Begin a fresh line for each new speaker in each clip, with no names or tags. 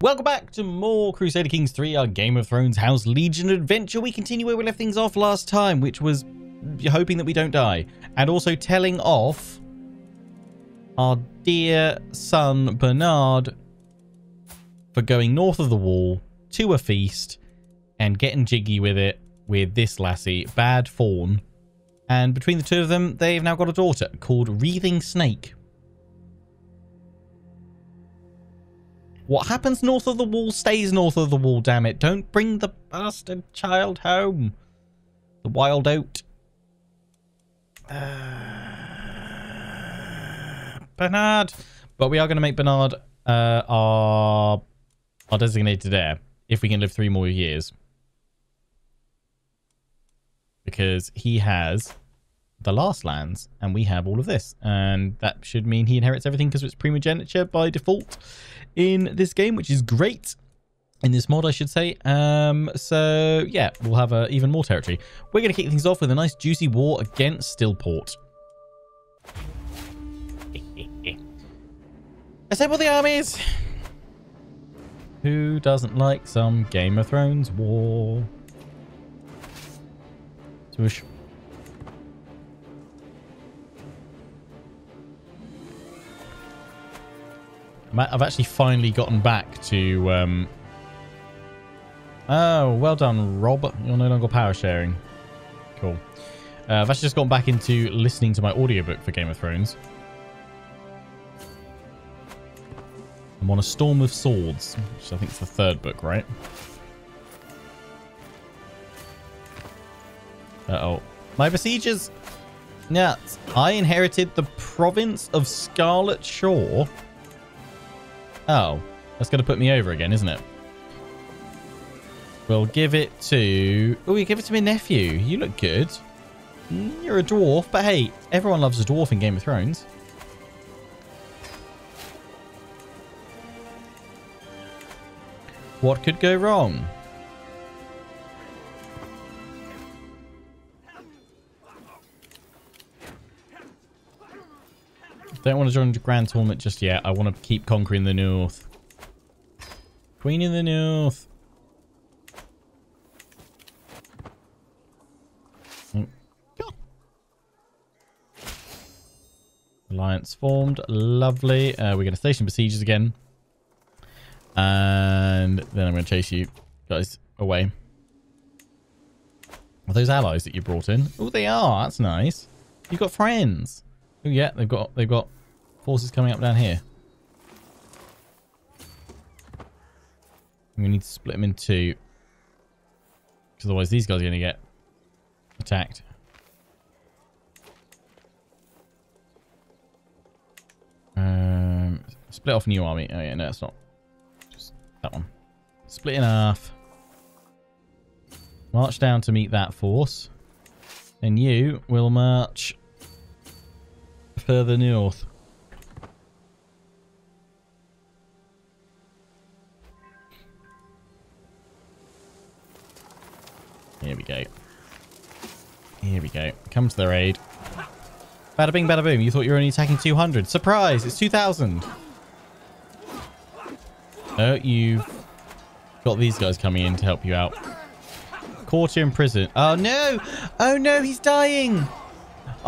Welcome back to more Crusader Kings 3, our Game of Thrones House Legion adventure. We continue where we left things off last time, which was hoping that we don't die. And also telling off our dear son Bernard for going north of the wall to a feast and getting jiggy with it with this lassie, Bad Fawn. And between the two of them, they've now got a daughter called Wreathing Snake. What happens north of the wall stays north of the wall, damn it. Don't bring the bastard child home. The wild oat. Uh, Bernard. But we are going to make Bernard uh, our, our designated heir if we can live three more years. Because he has the last lands and we have all of this. And that should mean he inherits everything because it's primogeniture by default in this game, which is great. In this mod, I should say. Um, so, yeah, we'll have uh, even more territory. We're going to kick things off with a nice juicy war against Stillport. Assemble the armies! Who doesn't like some Game of Thrones war? Swoosh. I've actually finally gotten back to... Um... Oh, well done, Rob. You're no longer power sharing. Cool. Uh, I've actually just gone back into listening to my audiobook for Game of Thrones. I'm on A Storm of Swords, which I think is the third book, right? Uh-oh. My besiegers! Yeah, I inherited the province of Scarlet Shore. Oh, that's going to put me over again, isn't it? We'll give it to... Oh, you give it to my nephew. You look good. Mm, you're a dwarf, but hey, everyone loves a dwarf in Game of Thrones. What could go wrong? Don't want to join the Grand Tournament just yet. I want to keep conquering the North. Queen in the North. Alliance formed. Lovely. Uh, we're going to station besiegers again. And then I'm going to chase you guys away. Are those allies that you brought in? Oh, they are. That's nice. You've got friends. Oh, yeah. They've got, they've got forces coming up down here. We need to split them in two. Because otherwise these guys are going to get attacked. Um, split off new army. Oh yeah, no, it's not. Just that one. Split in half. March down to meet that force. And you will march further north. Here we go. Here we go. Come to their aid. Bada bing, bada boom. You thought you were only attacking 200. Surprise! It's 2,000. Oh, uh, you've got these guys coming in to help you out. Caught you in prison. Oh, no! Oh, no, he's dying!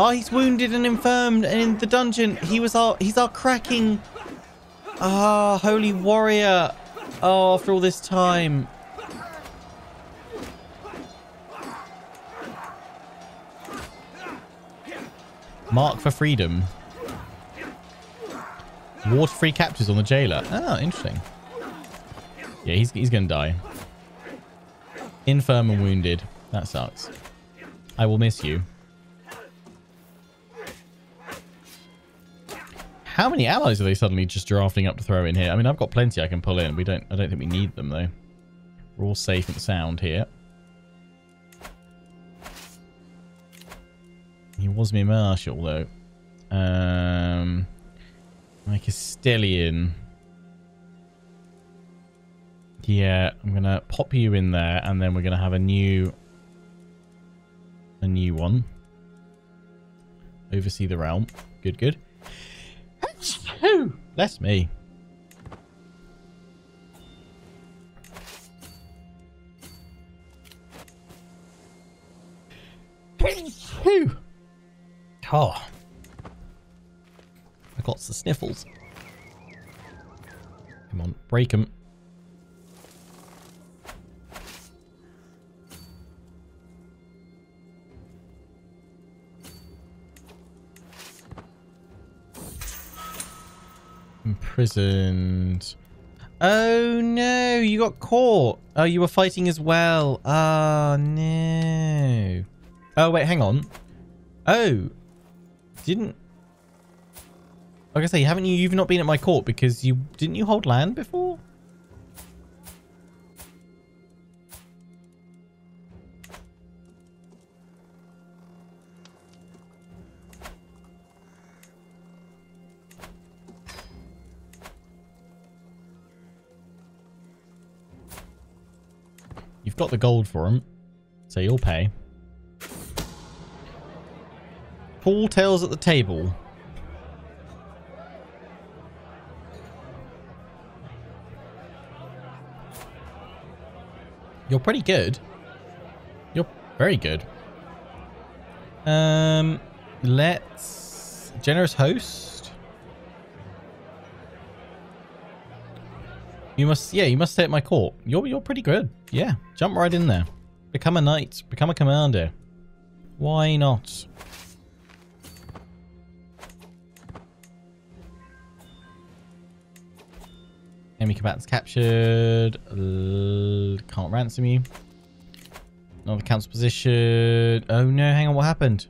Oh, he's wounded and infirmed and in the dungeon. He was our... He's our cracking... Ah, holy warrior. Oh, after all this time. Mark for freedom. Water-free captures on the jailer. Oh, interesting. Yeah, he's, he's going to die. Infirm and wounded. That sucks. I will miss you. How many allies are they suddenly just drafting up to throw in here? I mean, I've got plenty I can pull in. We don't. I don't think we need them though. We're all safe and sound here. He was me marshal though. Um, my Castellan. Yeah, I'm gonna pop you in there, and then we're gonna have a new, a new one. Oversee the realm. Good, good. Woohoo! Bless me. Oh. I got the sniffles. Come on, break them. Imprisoned. Oh no, you got caught. Oh, you were fighting as well. Oh no. Oh wait, hang on. Oh, didn't. Like I say, haven't you? You've not been at my court because you didn't you hold land before? Got the gold for him, so you'll pay. Paul tails at the table. You're pretty good. You're very good. Um, let's... Generous host. You must, yeah, you must stay at my court. You're, you're pretty good. Yeah, jump right in there. Become a knight. Become a commander. Why not? Enemy combatants captured. Uh, can't ransom you. Another council position. Oh no, hang on, what happened?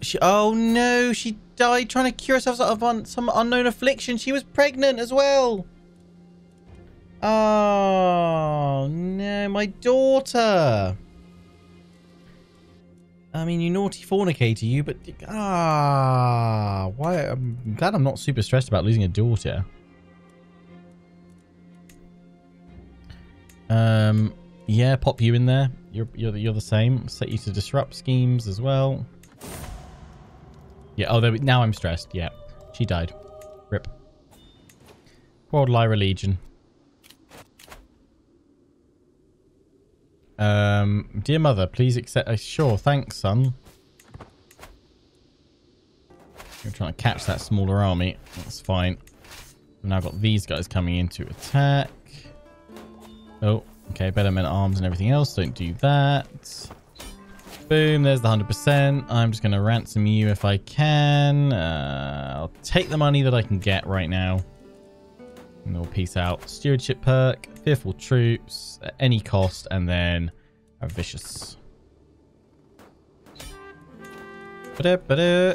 She, oh no, she died trying to cure herself of un, some unknown affliction. She was pregnant as well. Oh no, my daughter. I mean, you naughty fornicator, you, but... Ah, why? I'm glad I'm not super stressed about losing a daughter. Um, yeah, pop you in there. You're, you're, you're the same. Set you to disrupt schemes as well. Yeah, oh, there, now I'm stressed. Yeah, she died. Rip. World Lyra Legion. Um, dear mother, please accept. Uh, sure, thanks, son. You're trying to catch that smaller army. That's fine. We've now got these guys coming in to attack. Oh, okay. Better men at arms and everything else. Don't do that. Boom. There's the 100%. I'm just going to ransom you if I can. Uh, I'll take the money that I can get right now. And we'll peace out. Stewardship perk, fearful troops at any cost, and then a vicious. Ba-da, ba-da.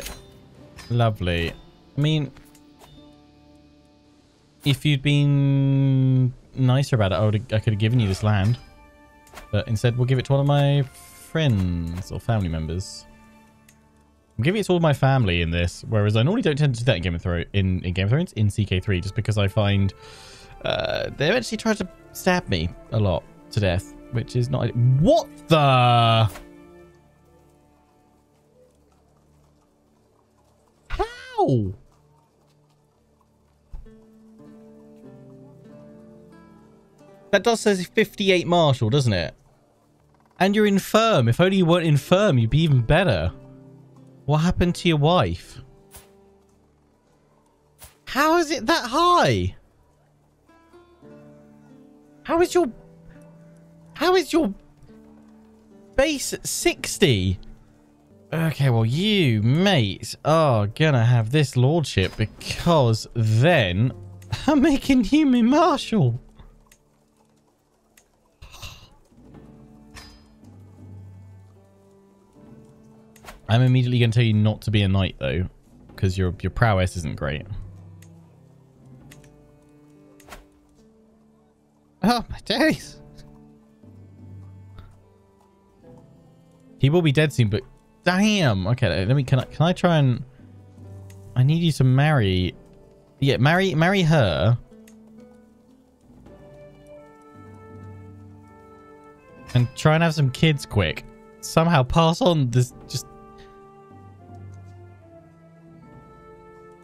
Lovely. I mean, if you'd been nicer about it, I, would I could have given you this land. But instead, we'll give it to one of my friends or family members. I'm giving it to all my family in this, whereas I normally don't tend to do that in Game of Thrones, in, in Game of Thrones, in CK3, just because I find uh, they eventually try to stab me a lot to death, which is not... What the... How? That does say 58 Marshal, doesn't it? And you're infirm. If only you weren't infirm, you'd be even better. What happened to your wife? How is it that high? How is your... How is your base at 60? Okay, well, you, mate, are gonna have this lordship because then I'm making you my marshal. I'm immediately going to tell you not to be a knight, though, because your your prowess isn't great. Oh, my days. He will be dead soon, but damn. Okay, let me. Can I? Can I try and? I need you to marry. Yeah, marry marry her. And try and have some kids quick. Somehow pass on this just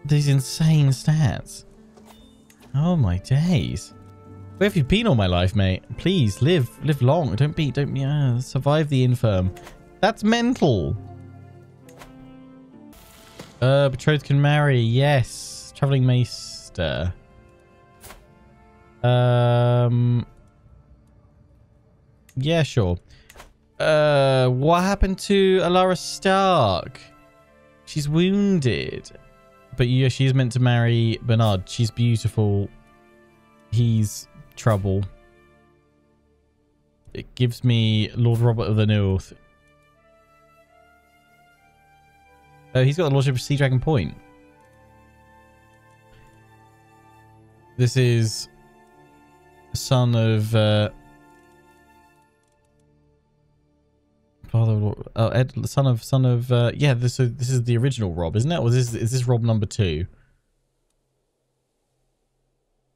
these insane stats. Oh my days. Where have you been all my life, mate? Please, live. Live long. Don't be... Don't... Yeah, survive the infirm. That's mental. Uh, betrothed can marry. Yes. Traveling maester. Um... Yeah, sure. Uh, what happened to Alara Stark? She's wounded. But yeah, she's meant to marry Bernard. She's beautiful. He's trouble. It gives me Lord Robert of the North. Oh, he's got the Lordship of Sea Dragon Point. This is son of uh, father, uh, Ed, son of son of uh, yeah. This so this is the original Rob, isn't it? Or is this is this Rob number two?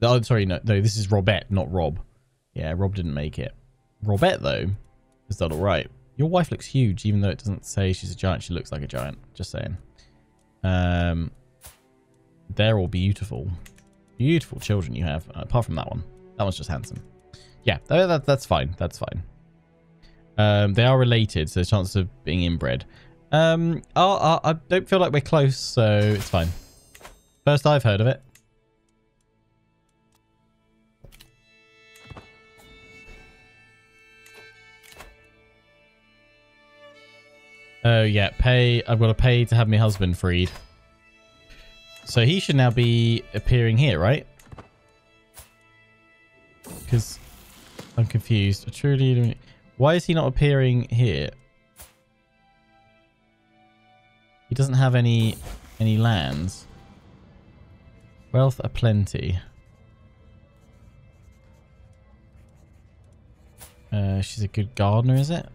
Oh, sorry, no, no, this is Robette, not Rob. Yeah, Rob didn't make it. Robette, though, is that all right. Your wife looks huge, even though it doesn't say she's a giant. She looks like a giant. Just saying. Um, they're all beautiful. Beautiful children you have, apart from that one. That one's just handsome. Yeah, that, that, that's fine. That's fine. Um, they are related, so there's chance of being inbred. Um, I, I don't feel like we're close, so it's fine. First I've heard of it. Oh, yeah. Pay. I've got to pay to have my husband freed. So he should now be appearing here, right? Because I'm confused. Truly, why is he not appearing here? He doesn't have any any lands. Wealth aplenty. Uh, she's a good gardener, is it?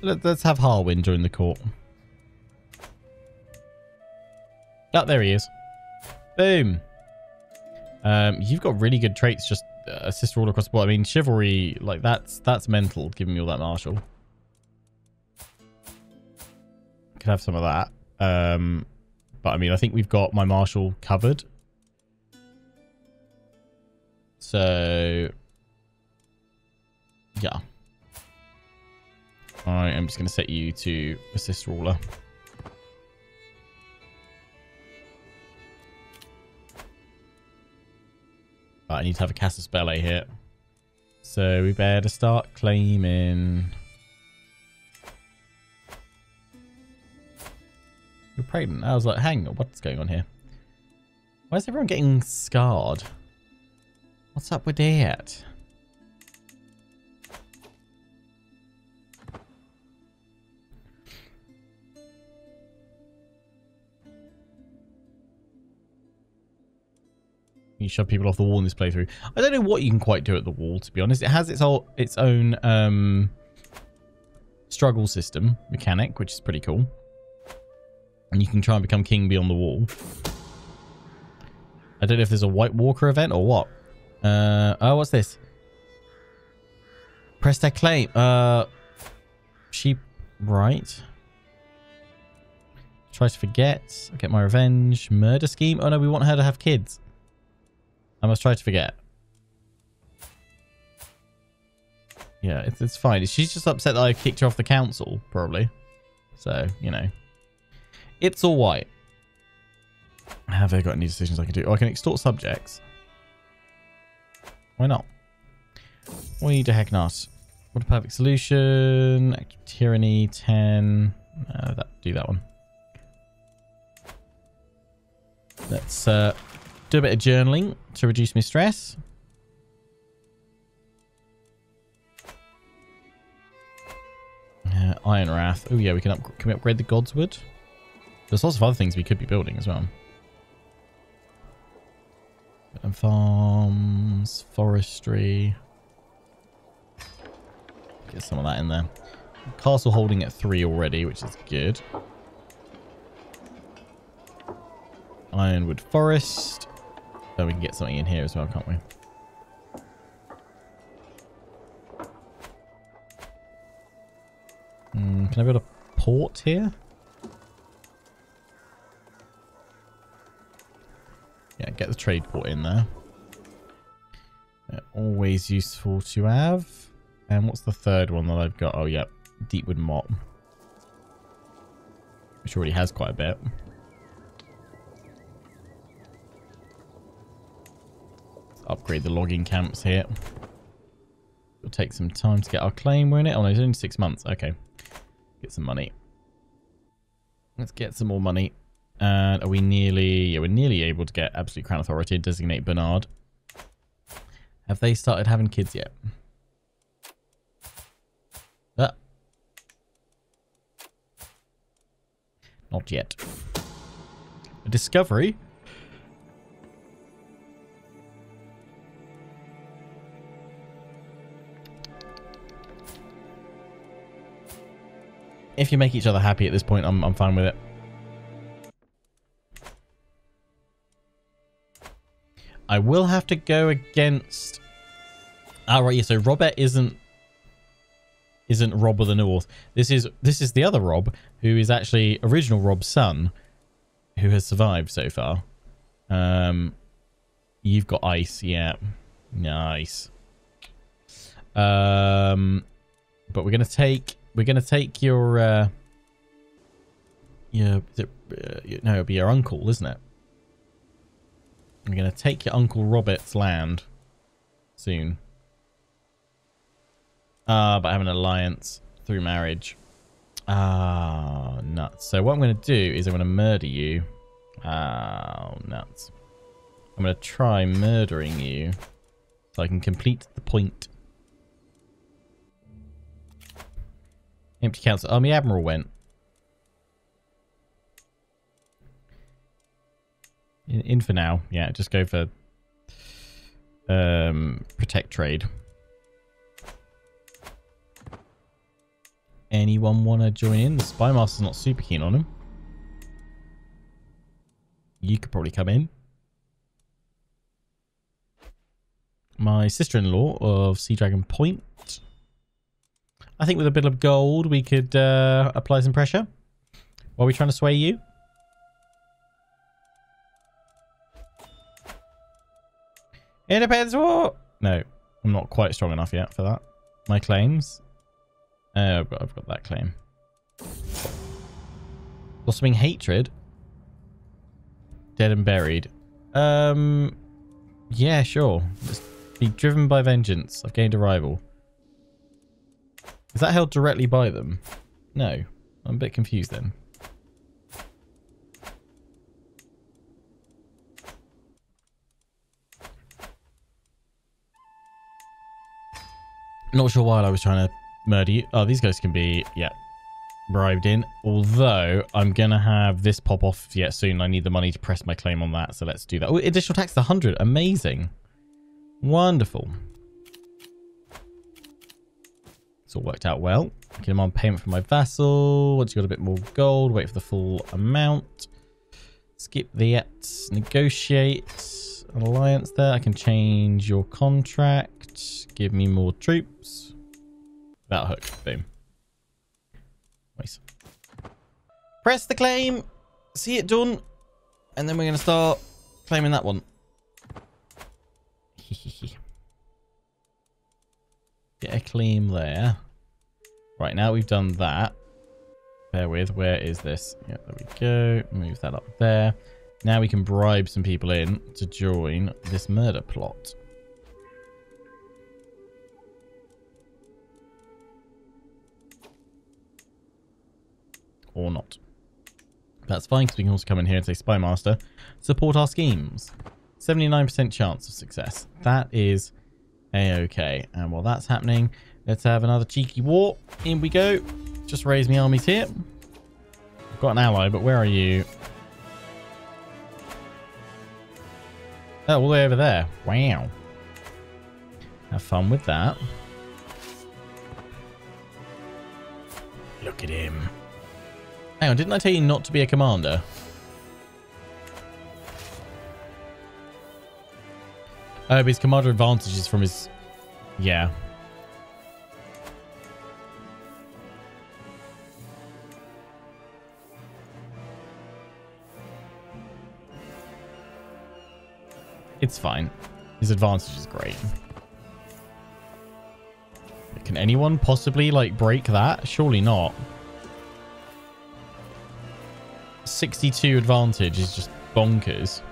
Let's have Harwin join the court. Oh, there he is. Boom. Um, you've got really good traits, just uh, assist all across the board. I mean, chivalry, like that's that's mental, giving me all that martial. Could have some of that. Um, but I mean, I think we've got my martial covered. So, yeah. I am just going to set you to assist ruler. I need to have a Casus Belli here. So we better start claiming. You're pregnant. I was like, hang on, what's going on here? Why is everyone getting scarred? What's up with that? You shove people off the wall in this playthrough. I don't know what you can quite do at the wall, to be honest. It has its own, its own um, struggle system mechanic, which is pretty cool. And you can try and become king beyond the wall. I don't know if there's a White Walker event or what. Uh, oh, what's this? Press that claim. Uh, sheep, right. Try to forget. Get my revenge. Murder scheme. Oh no, we want her to have kids. I must try to forget. Yeah, it's, it's fine. She's just upset that I kicked her off the council, probably. So, you know. It's all right. Have I got any decisions I can do? Oh, I can extort subjects. Why not? Why the heck not? What a perfect solution. Tyranny 10. Uh, that, do that one. Let's uh, do a bit of journaling to reduce my stress. Uh, Ironrath. Oh yeah, we can up can we upgrade the Godswood? There's lots of other things we could be building as well. And farms, forestry. Get some of that in there. Castle holding at three already, which is good. Ironwood Forest. So we can get something in here as well, can't we? Mm, can I build a port here? Yeah, get the trade port in there. Always useful to have. And what's the third one that I've got? Oh, yeah. Deepwood Motte. Which already has quite a bit. Upgrade the logging camps here. It'll take some time to get our claim. In it. Oh, no, it's only six months. Okay. Get some money. Let's get some more money. And are we nearly... Yeah, we're nearly able to get Absolute Crown Authority and designate Bernard. Have they started having kids yet? Ah. Not yet. A discovery? If you make each other happy at this point, I'm, I'm fine with it. I will have to go against... Ah, right, yeah, so Robert isn't isn't Rob of the North. This is this is the other Rob, who is actually original Rob's son, who has survived so far. Um, you've got ice, yeah, nice. Um, but we're gonna take we're gonna take your uh, uh, no, it'll be your uncle, isn't it? I'm going to take your Uncle Robert's land soon. Ah, uh, but I have an alliance through marriage. Ah, nuts. So what I'm going to do is I'm going to murder you. Oh, nuts. I'm going to try murdering you so I can complete the point. Empty council. Oh, my admiral went. In, in for now. Yeah, just go for um, protect trade. Anyone want to join in? The Spy Master's not super keen on him. You could probably come in. My sister-in-law of Sea Dragon Point. I think with a bit of gold, we could uh, apply some pressure. Are we trying to sway you? It depends what. No, I'm not quite strong enough yet for that. My claims. Oh, I've got, I've got that claim. Blossoming hatred. Dead and buried. Um, yeah, sure. Just be driven by vengeance. I've gained a rival. Is that held directly by them? No. I'm a bit confused then. Not sure why I was trying to murder you. Oh, these guys can be, yeah, bribed in. Although, I'm going to have this pop off yet soon. I need the money to press my claim on that. So let's do that. Oh, additional tax 100. Amazing. Wonderful. It's all worked out well. Get him on payment for my vassal. Once you've got a bit more gold, wait for the full amount. Skip the Negotiate an alliance there. I can change your contract. Give me more troops. That hook. Boom. Nice. Press the claim. See it done. And then we're going to start claiming that one. Get a claim there. Right, now we've done that. Bear with, where is this? Yeah, there we go. Move that up there. Now we can bribe some people in to join this murder plot. or not. That's fine because we can also come in here and say Spy Master, support our schemes. 79% chance of success. That is a-okay. And while that's happening, let's have another cheeky war. In we go. Just raise my armies here. I've got an ally, but where are you? Oh, all the way over there. Wow. Have fun with that. Look at him. Hang on, didn't I tell you not to be a commander? Oh, but his commander advantage is from his... Yeah. It's fine. His advantage is great. Can anyone possibly, like, break that? Surely not. 62 advantage is just bonkers.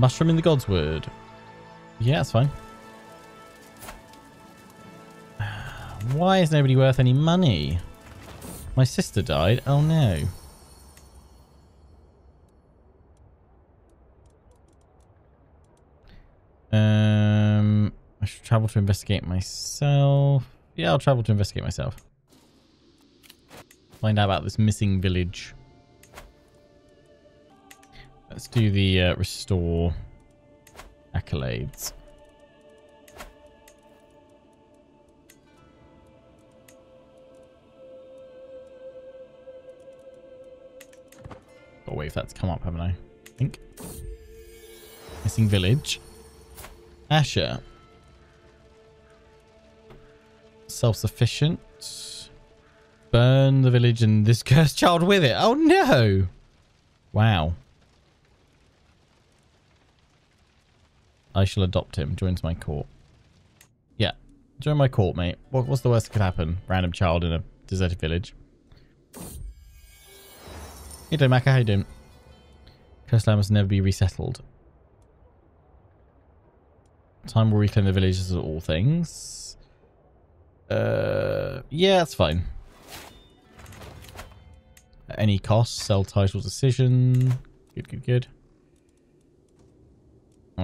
Mushroom in the Godswood. Yeah, that's fine. Why is nobody worth any money? My sister died. Oh no. Um, I should travel to investigate myself. Yeah, I'll travel to investigate myself. Find out about this missing village. Let's do the uh, restore accolades. To wait for that to come up, haven't I? I think. Missing village. Asher. Self-sufficient. Burn the village and this cursed child with it. Oh no! Wow. I shall adopt him. Joins my court. Yeah. Join my court, mate. What, what's the worst that could happen? Random child in a deserted village. Hey, doing, Maka? How you doing? Cursed land must never be resettled. Time will reclaim the villages of all things. Uh, yeah, that's fine. At any cost, sell title decision. Good, good, good.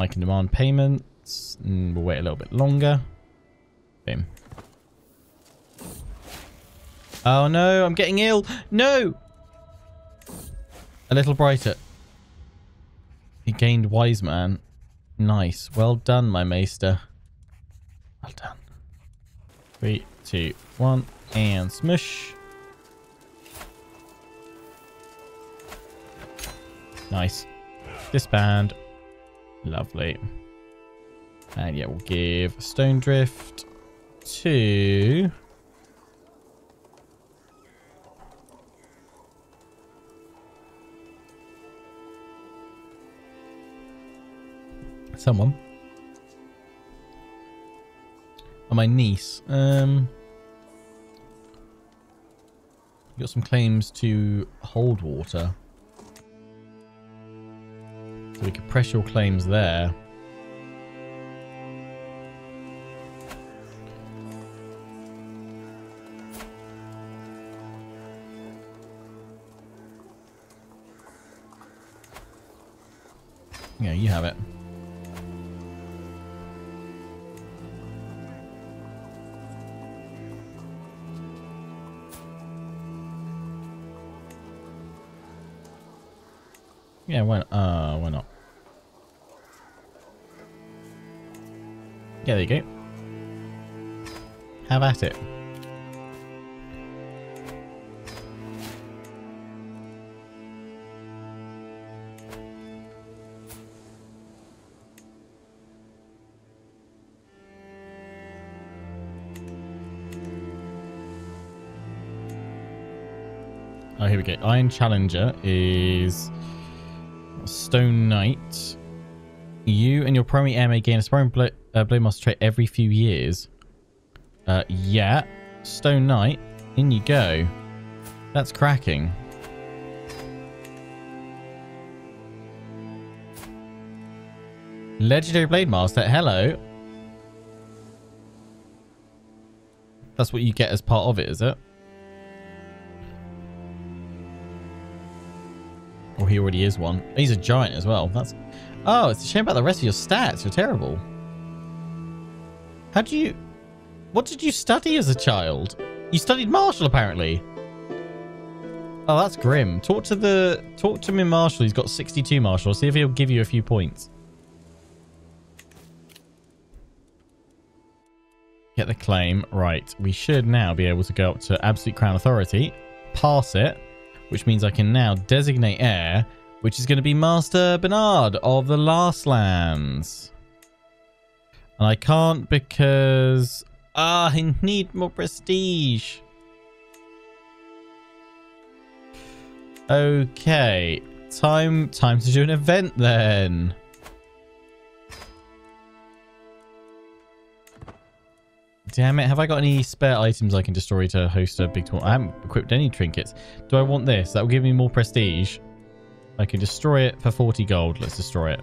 I can demand payments. And we'll wait a little bit longer. Boom. Oh no, I'm getting ill. No! A little brighter. He gained wise man. Nice. Well done, my maester. Well done. Three, two, one, and smush. Nice. Disband. Lovely. And yeah, we'll give Stone Drift to... Someone. Oh, my niece. Um, got some claims to hold water. We could press your claims there. Yeah, you have it. Yeah, why, uh, why not? Yeah, there you go. Have at it. Oh, here we go. Iron Challenger is Stone Knight. You and your primary may gain a Sparring Blade, uh, Master trait every few years. Uh, yeah. Stone Knight. In you go. That's cracking. Legendary Blade Master. Hello. That's what you get as part of it, is it? Or he already is one. He's a giant as well. That's. Oh, it's a shame about the rest of your stats. You're terrible. How do you... What did you study as a child? You studied martial, apparently. Oh, that's grim. Talk to the... Talk to him martial. He's got 62 martial. See if he'll give you a few points. Get the claim. Right. We should now be able to go up to Absolute Crown Authority. Pass it which means I can now designate heir, which is going to be Master Bernard of the Last Lands. And I can't because... Ah, I need more prestige. Okay. time time to do an event then. Damn it, have I got any spare items I can destroy to host a big tournament? I haven't equipped any trinkets. Do I want this? That will give me more prestige. I can destroy it for 40 gold. Let's destroy it.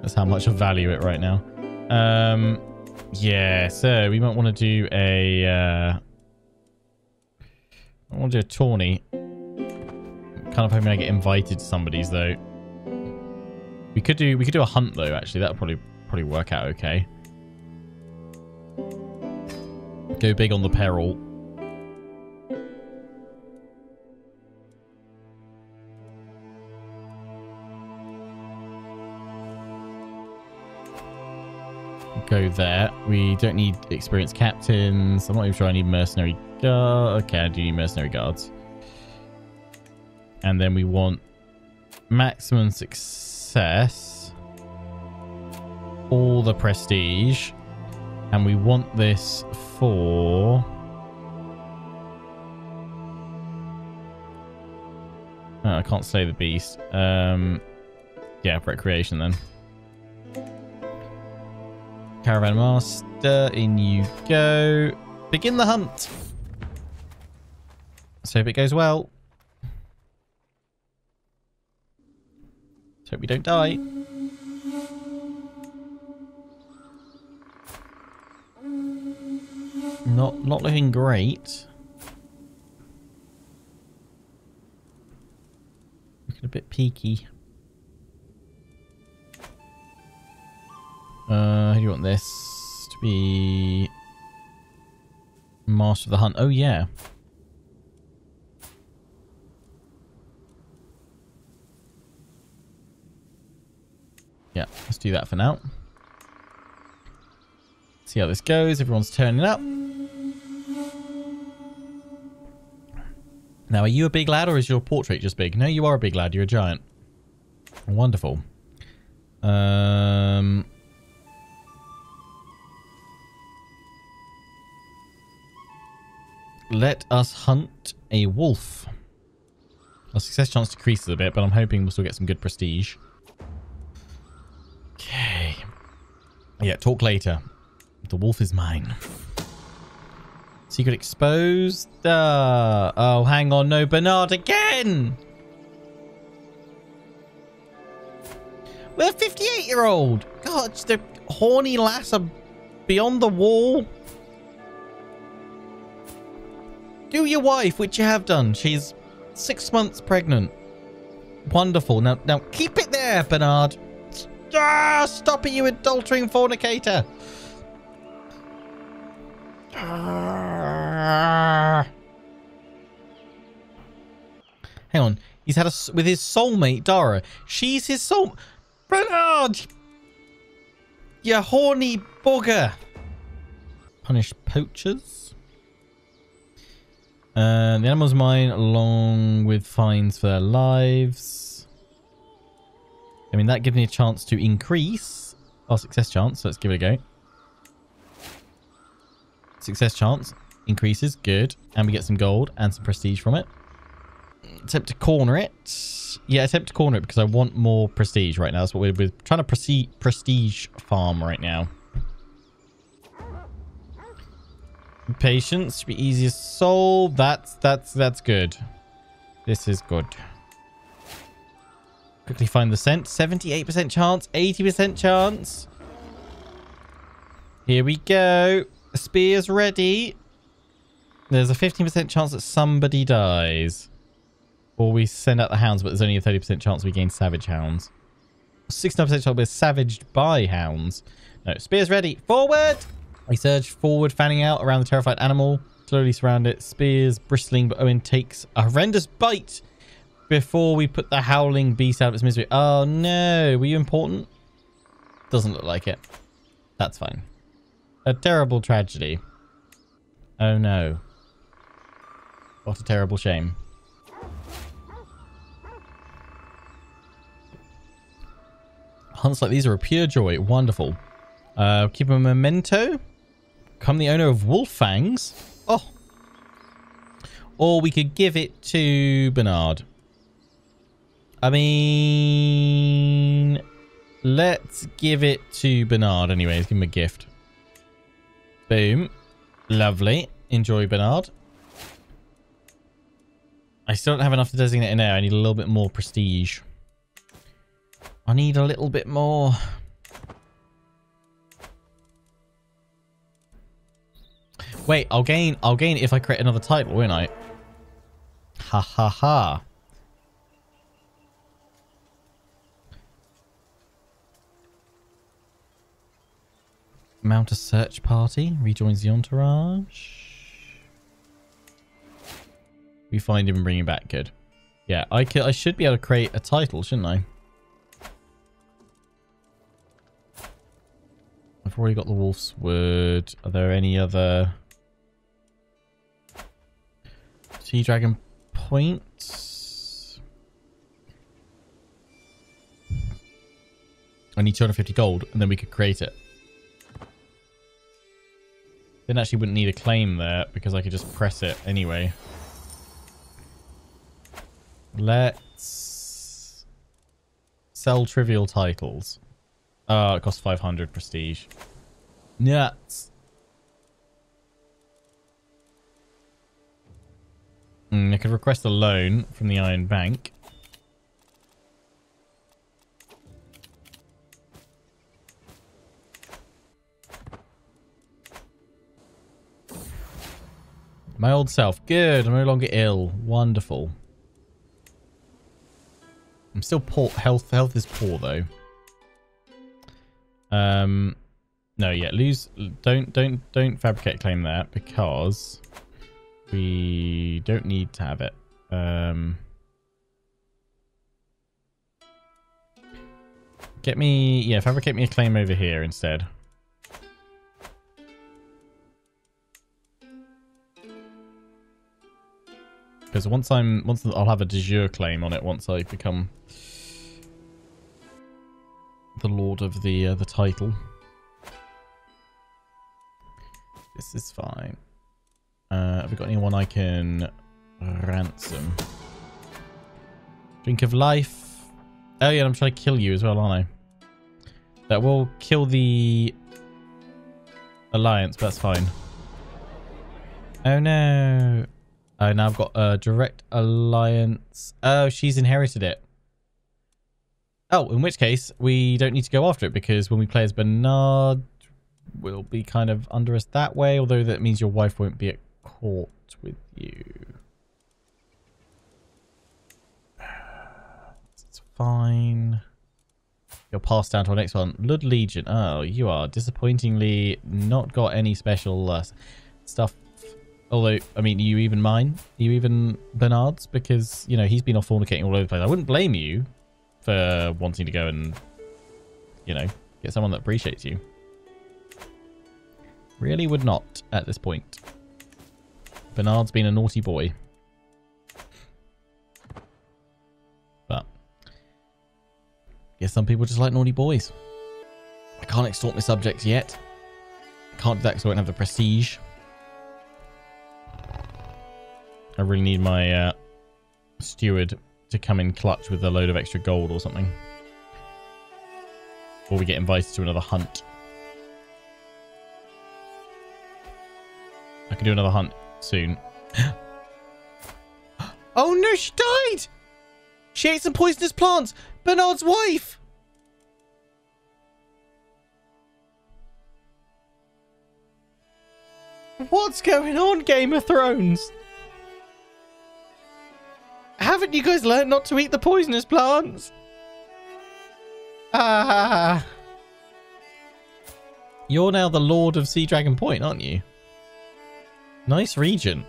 That's how much I value it right now. Um, yeah, so we might want to do a... Uh, I want to do a tourney. kind of hoping I get invited to somebody's though. We could do we could do a hunt though. Actually, that would probably probably work out okay. Go big on the peril. Go there. We don't need experienced captains. I'm not even sure I need mercenary guard. Okay, I do need mercenary guards. And then we want maximum success. All the prestige. And we want this for... Oh, I can't slay the beast. Um, yeah, recreation then. Caravan Master, in you go. Begin the hunt. So hope it goes well. Let's hope we don't die. Not not looking great. Looking a bit peaky. Uh, do you want this to be? Master of the Hunt. Oh, yeah. Yeah, let's do that for now. See how this goes. Everyone's turning up. Now, are you a big lad or is your portrait just big? No, you are a big lad. You're a giant. Wonderful. Um, let us hunt a wolf. Our success chance decreases a bit, but I'm hoping we'll still get some good prestige. Okay. Yeah, talk later. The wolf is mine. Secret exposed. Uh, oh, hang on. No, Bernard again. We're a 58 year old. God, the horny lass beyond the wall. Do your wife, which you have done. She's six months pregnant. Wonderful. Now, now keep it there, Bernard. Ah, stop it, you adultering fornicator. Ah. Hang on. He's had a with his soulmate Dara. She's his soul. Bernard, you horny bugger. Punish poachers. Uh, the animal's mine along with fines for their lives. I mean, that gives me a chance to increase our success chance. Let's give it a go. Success chance increases. Good. And we get some gold and some prestige from it. Attempt to corner it. Yeah, attempt to corner it because I want more prestige right now. That's what we're, we're trying to prestige farm right now. Patience should be easier to solve. That's that's that's good. This is good. Quickly find the scent. 78% chance, 80% chance. Here we go. Spear's ready. There's a 15% chance that somebody dies. Or we send out the hounds, but there's only a 30% chance we gain savage hounds. 69% chance we're savaged by hounds. No, spear's ready. Forward! We surge forward, fanning out around the terrified animal. Slowly surround it. Spears bristling, but Owen takes a horrendous bite before we put the howling beast out of its misery. Oh no, were you important? Doesn't look like it. That's fine. A terrible tragedy. Oh no. What a terrible shame. Hunts like these are a pure joy. Wonderful. Uh, keep a memento. Become the owner of Wolf Fangs. Oh. Or we could give it to Bernard. I mean, let's give it to Bernard anyways. Give him a gift. Boom. Lovely. Enjoy, Bernard. I still don't have enough to designate an heir. I need a little bit more prestige. I need a little bit more. Wait, I'll gain I'll gain if I create another title, won't I? Ha ha ha. Mount a search party, rejoins the entourage. We find him and bring him back, good. Yeah, I could I should be able to create a title, shouldn't I? I've already got the Wolfswood. Are there any other Sea Dragon points? I need 250 gold and then we could create it. Then actually wouldn't need a claim there because I could just press it anyway. Let's sell trivial titles. Oh, it costs 500 prestige. Nuts. Mm, I could request a loan from the Iron Bank. My old self. Good. I'm no longer ill. Wonderful. I'm still poor. Health, health is poor though. Um, no, yeah, lose. Don't, don't, don't fabricate claim that because we don't need to have it. Um, get me, yeah, fabricate me a claim over here instead. Because once I'm, once I'll have a de jure claim on it once I become the lord of the uh, the title. This is fine. Uh, have we got anyone I can ransom? Drink of life. Oh yeah, I'm trying to kill you as well, aren't I? That will kill the alliance, but that's fine. Oh no. Oh, now I've got a direct alliance. Oh, she's inherited it. Oh, in which case, we don't need to go after it because when we play as Bernard, we'll be kind of under us that way, although that means your wife won't be at court with you. It's fine. You're passed down to our next one. Lud Legion. Oh, you are disappointingly not got any special uh, stuff Although, I mean, you even mine? you even Bernard's? Because, you know, he's been off fornicating all over the place. I wouldn't blame you for wanting to go and, you know, get someone that appreciates you. Really would not at this point. Bernard's been a naughty boy. But, guess some people just like naughty boys. I can't extort my subjects yet. I can't do that because I won't have the prestige. I really need my uh, steward to come in clutch with a load of extra gold or something. Or we get invited to another hunt. I can do another hunt soon. oh no, she died! She ate some poisonous plants! Bernard's wife! What's going on, Game of Thrones? Haven't you guys learned not to eat the poisonous plants? Ah. You're now the Lord of Sea Dragon Point, aren't you? Nice region.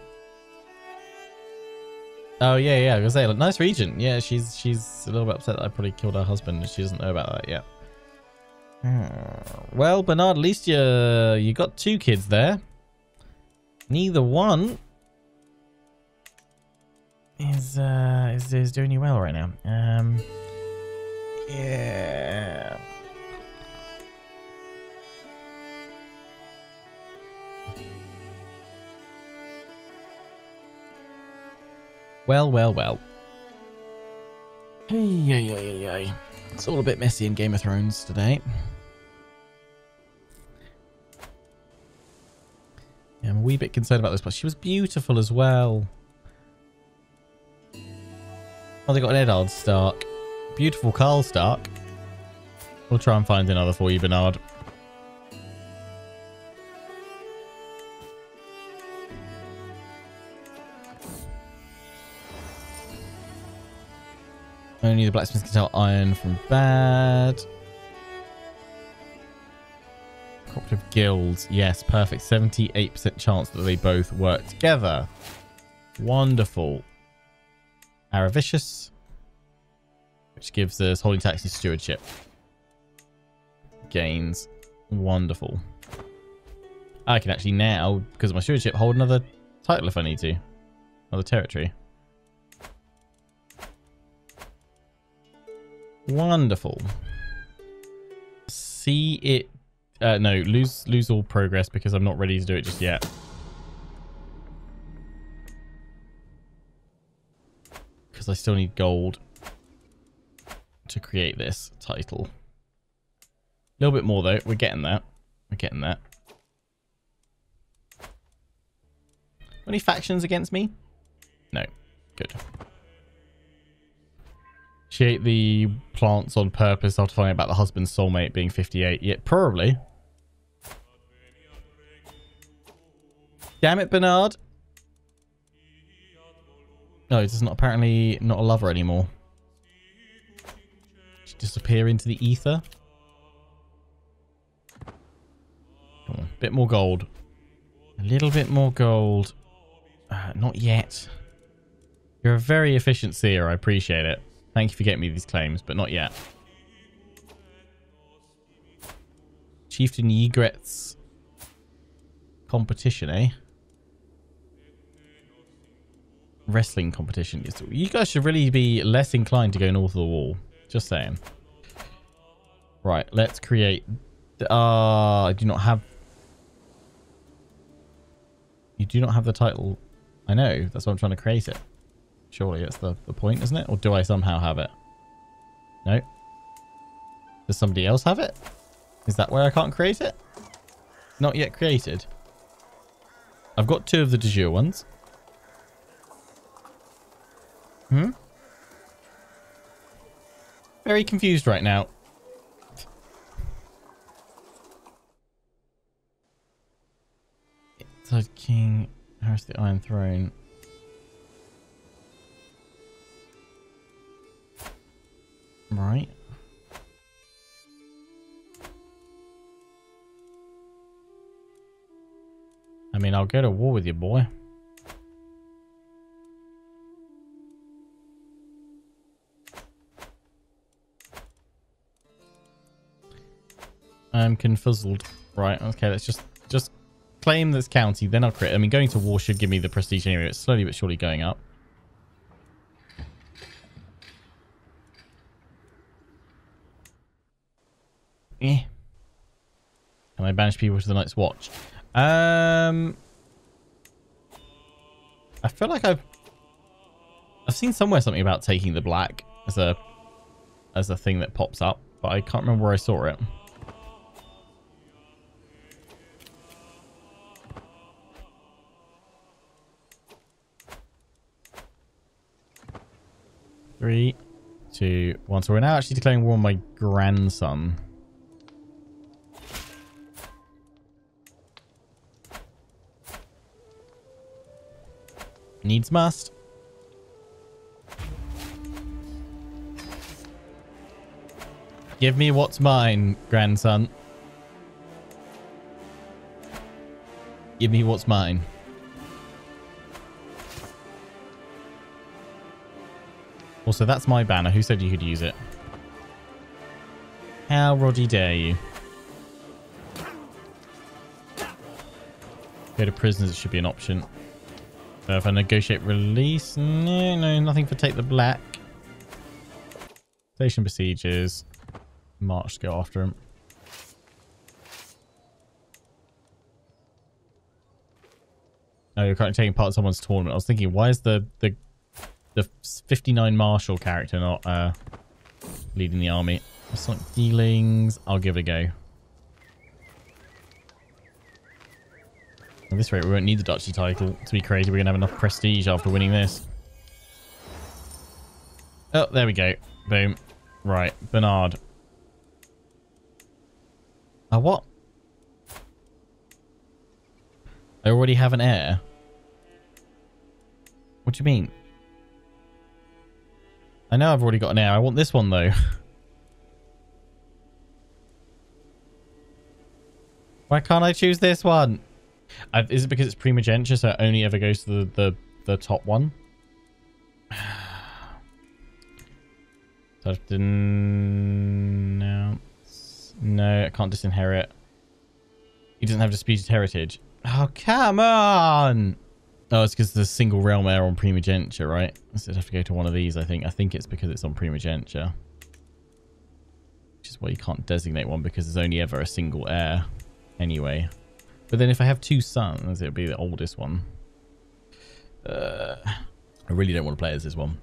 Oh yeah, yeah. I was gonna say, nice region. Yeah, she's she's a little bit upset that I probably killed her husband, and she doesn't know about that yet. Hmm. Well, Bernard, at least you you got two kids there. Neither one is uh is, is doing you well right now. Um yeah. Well, well, well. Hey. It's all a bit messy in Game of Thrones today. Yeah, I'm a wee bit concerned about this, but she was beautiful as well. Oh, they got an Eddard Stark. Beautiful Carl Stark. We'll try and find another for you, Bernard. Only the blacksmith can tell iron from bad. Cooperative guilds. Yes, perfect. 78% chance that they both work together. Wonderful. Avaricious. Which gives us holding tax and stewardship. Gains. Wonderful. I can actually now, because of my stewardship, hold another title if I need to. Another territory. Wonderful. See it. Uh, no, lose lose all progress because I'm not ready to do it just yet. Because I still need gold to create this title. A little bit more though. We're getting that. We're getting that. Any factions against me? No. Good. The plants on purpose after finding about the husband's soulmate being 58. Yeah, probably. Damn it, Bernard. No, it's not apparently not a lover anymore. She disappear into the ether. Come on, bit more gold. A little bit more gold. Uh, not yet. You're a very efficient seer. I appreciate it. Thank you for getting me these claims, but not yet. Chieftain Ygritte's competition, eh? Wrestling competition. You guys should really be less inclined to go north of the wall. Just saying. Right, let's create... Ah, uh, I do not have... You do not have the title. I know, that's why I'm trying to create it. Surely that's the, the point, isn't it? Or do I somehow have it? No. Does somebody else have it? Is that where I can't create it? Not yet created. I've got two of the de jure ones. Hmm? Very confused right now. Inside King, Harris the Iron Throne. Right. I mean, I'll go to war with you, boy. I'm confuzzled. Right, okay, let's just just claim this county, then I'll crit. I mean, going to war should give me the prestige anyway. It's slowly but surely going up. Eh. Can I banish people to the Night's Watch? Um, I feel like I've I've seen somewhere something about taking the black as a as a thing that pops up, but I can't remember where I saw it. Three, two, one. So we're now actually declaring war on my grandson. Needs must. Give me what's mine, grandson. Give me what's mine. Also, that's my banner. Who said you could use it? How roddy dare you? Go to prisoners, should be an option. So if I negotiate release, no, no, nothing for take the black. Station besiegers. March to go after him. Oh, you're currently taking part in someone's tournament. I was thinking, why is the, the the 59 Marshal character, not uh, leading the army. Sonic dealings. I'll give it a go. At this rate, we won't need the Duchy title to be crazy. We're going to have enough prestige after winning this. Oh, there we go. Boom. Right, Bernard. Uh, what? I already have an heir. What do you mean? I know I've already got an heir. I want this one, though. Why can't I choose this one? I've, is it because it's primogeniture, so it only ever goes to the, the, the top one? so I No. I can't disinherit. He doesn't have disputed heritage. Oh, come on! Oh, it's because the single realm heir on primogeniture, right? So I'd have to go to one of these, I think. I think it's because it's on primogeniture. Which is why you can't designate one, because there's only ever a single heir anyway. But then if I have two sons, it'll be the oldest one. Uh, I really don't want to play as this one.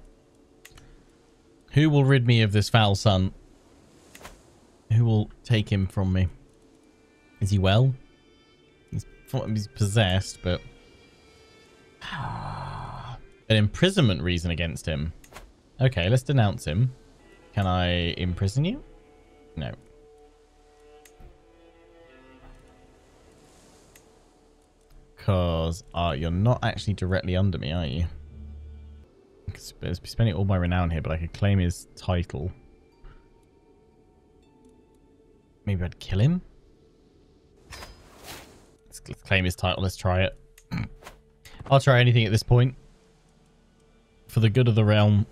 Who will rid me of this foul son? Who will take him from me? Is he well? He's, he's possessed, but... An imprisonment reason against him. Okay, let's denounce him. Can I imprison you? No. Because uh, you're not actually directly under me, are you? I could spending all my renown here, but I could claim his title. Maybe I'd kill him? Let's, let's claim his title. Let's try it. I'll try anything at this point. For the good of the realm.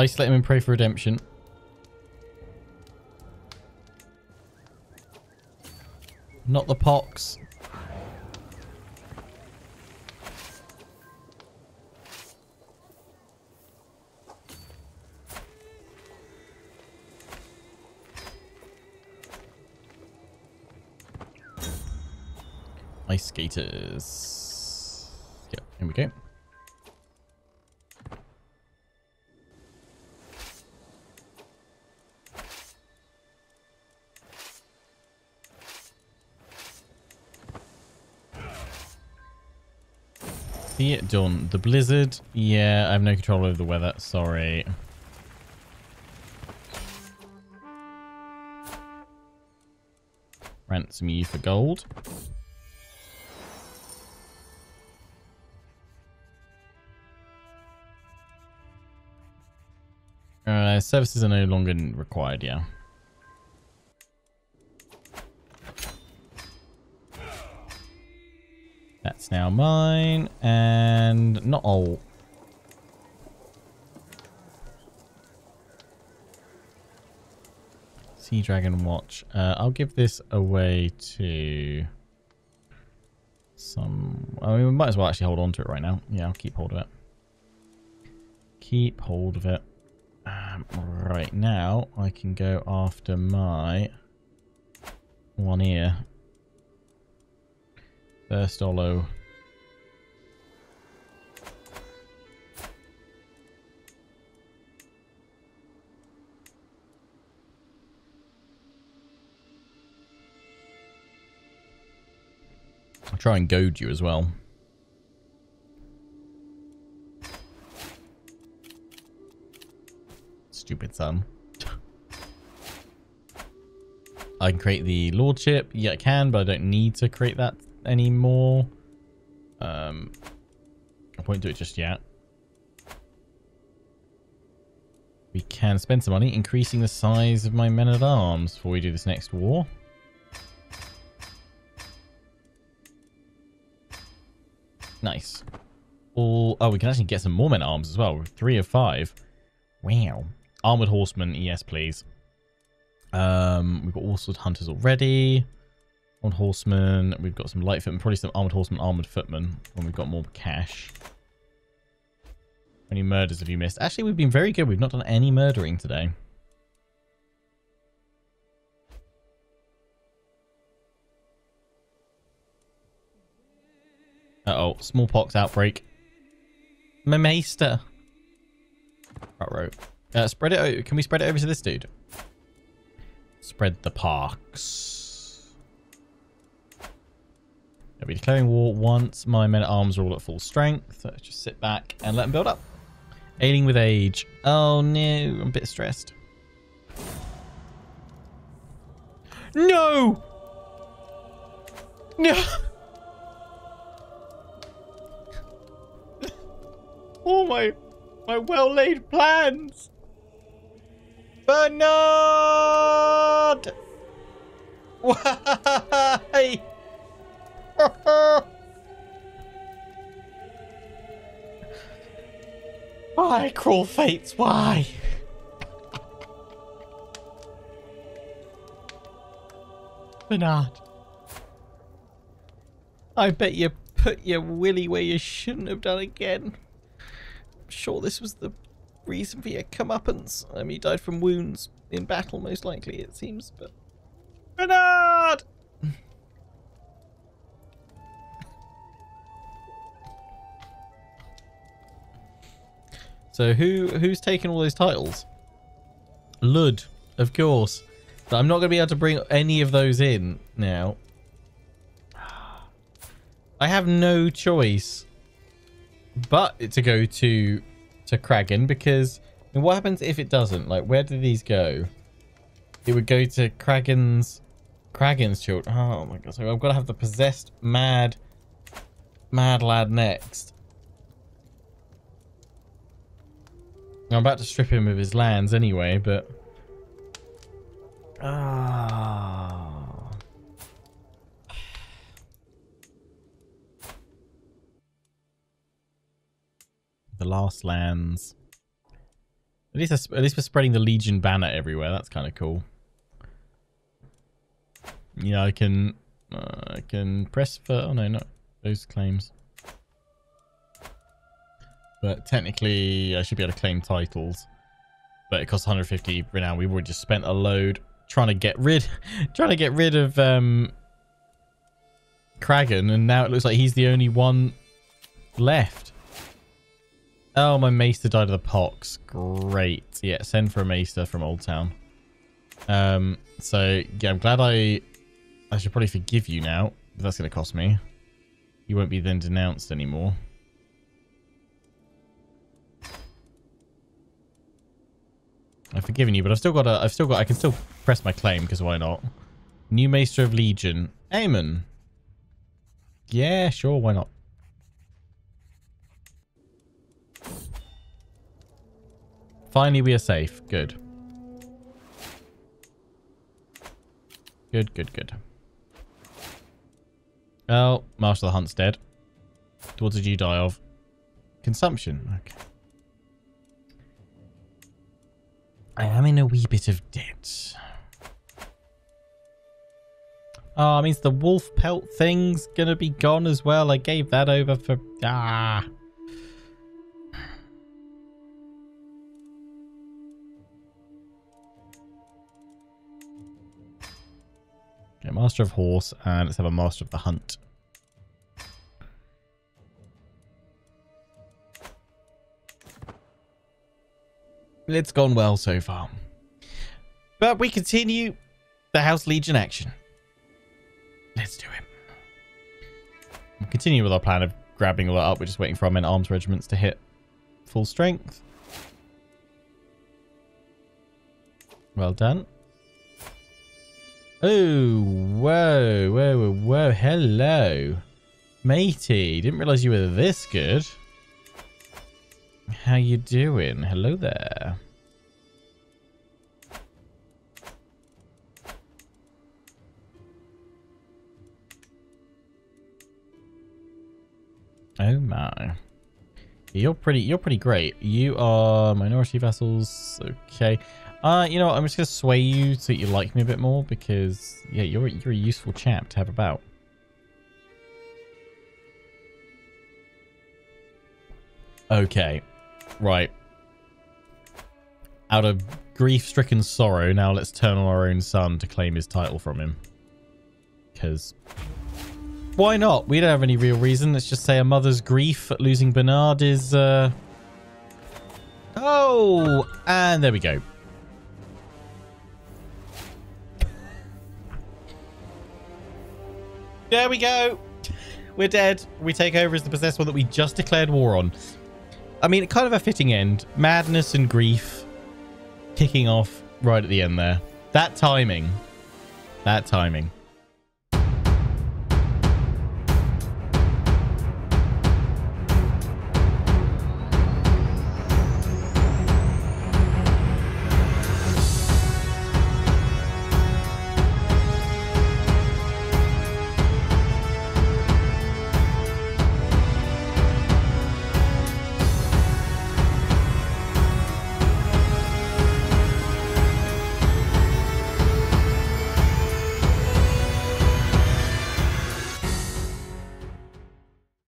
Isolate him and pray for redemption. Not the pox. Ice skaters. Yeah, here we go. See it done. The blizzard. Yeah, I have no control over the weather. Sorry. Ransom you for gold. Uh, services are no longer required, yeah. Now mine. And not all. Sea Dragon Watch. Uh, I'll give this away to some... I mean, we might as well actually hold on to it right now. Yeah, I'll keep hold of it. Keep hold of it. Um, right now, I can go after my one ear. First Olo. Try and goad you as well. Stupid son. I can create the lordship. Yeah, I can, but I don't need to create that anymore. Um, I won't do it just yet. We can spend some money increasing the size of my men-at-arms before we do this next war. Nice. All, oh, we can actually get some more men-at-arms as well. Three of five. Wow. Armored horsemen, yes, please. Um, we've got all sorts of hunters already. On horsemen, we've got some light footmen, probably some armored horsemen, armored footmen when we've got more cash. How many murders have you missed? Actually, we've been very good. We've not done any murdering today. Uh-oh, smallpox outbreak. Mamaster. Right, Uh, spread it over. Can we spread it over to this dude? Spread the parks. I'll be declaring war once my men at arms are all at full strength. So just sit back and let them build up. Ailing with age. Oh no, I'm a bit stressed. No! No! All my my well laid plans. Bernard! Why? why, cruel fates, why? Bernard. I bet you put your willy where you shouldn't have done again sure this was the reason for your comeuppance. I mean, he died from wounds in battle, most likely, it seems, but... Bernard! so who who's taken all those titles? Lud, of course. But I'm not going to be able to bring any of those in now. I have no choice but to go to to Kragan because what happens if it doesn't? Like, where do these go? It would go to Kragan's Kragan's children. Oh my god! So I've got to have the possessed mad mad lad next. I'm about to strip him of his lands anyway, but ah. The last lands. At least, at least we're spreading the Legion banner everywhere. That's kind of cool. Yeah, I can, uh, I can press for. Oh no, not those claims. But technically, I should be able to claim titles. But it costs 150 renown. We've already just spent a load trying to get rid, trying to get rid of um, Kragan, and now it looks like he's the only one left. Oh, my maester died of the pox. Great. Yeah, send for a maester from Oldtown. Um, so, yeah, I'm glad I... I should probably forgive you now. But That's going to cost me. You won't be then denounced anymore. I've forgiven you, but I've still got a... I've still got... I can still press my claim, because why not? New Maester of Legion. Aemon. Yeah, sure, why not? Finally, we are safe. Good. Good, good, good. Well, Marshal the Hunt's dead. What did you die of? Consumption. Okay. I am in a wee bit of debt. Oh, it means the wolf pelt thing's gonna be gone as well. I gave that over for... Ah. Okay, Master of Horse, and let's have a Master of the Hunt. It's gone well so far. But we continue the House Legion action. Let's do it. We'll continue with our plan of grabbing all that up. We're just waiting for our men-at-arms regiments to hit full strength. Well done. Oh, whoa, whoa, whoa, whoa. Hello. Matey, didn't realize you were this good. How you doing? Hello there. Oh my. You're pretty you're pretty great. You are minority vassals. Okay. Uh, you know what? I'm just to sway you so that you like me a bit more because, yeah, you're, you're a useful chap to have about. Okay. Right. Out of grief-stricken sorrow, now let's turn on our own son to claim his title from him. Because why not? We don't have any real reason. Let's just say a mother's grief at losing Bernard is... Uh... Oh! And there we go. There we go. We're dead. We take over as the possessed one that we just declared war on. I mean, kind of a fitting end. Madness and grief kicking off right at the end there. That timing. That timing.